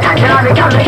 看见了没看没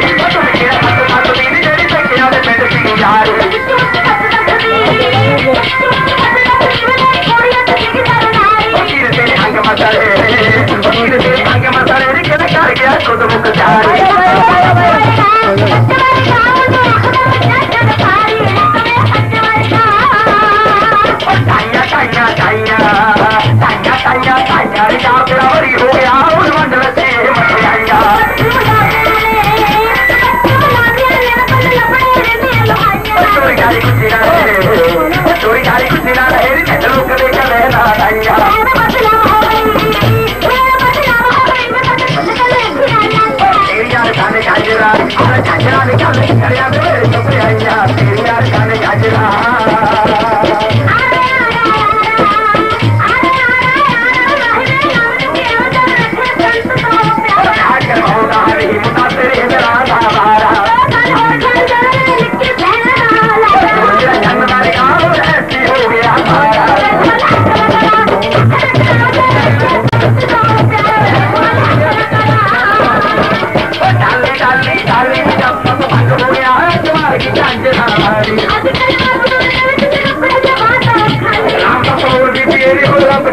dia quando eu vou cantar.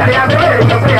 Hurry up, hurry up.